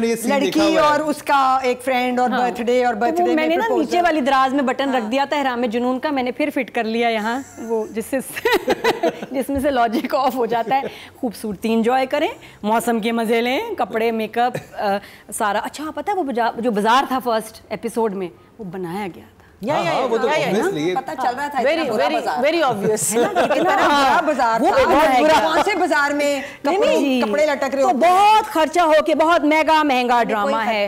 लड़की और उसका एक फ्रेंड और हाँ। बर्थडे और बर्थडे तो मैंने ना नीचे वाली दराज में बटन हाँ। रख। दिया था हराम जुनून का मैंने फिर फिट कर लिया यहाँ वो जिससे जिसमें से लॉजिक ऑफ़ हो जाता है खूबसूरती इंजॉय करें मौसम के मज़े लें कपड़े मेकअप सारा अच्छा पता है वो जो बाज़ार था फ़र्स्ट एपिसोड में वो बनाया गया था या या हाँ, वो तो पता चल रहा था वेरी वेरी वेरी ऑब्वियस बाज़ार। वो भी बहुत बुरा। कौन से बाज़ार में कपड़े लटक रहे हो? तो बहुत खर्चा होके बहुत महँगा महँगा ड्रामा है।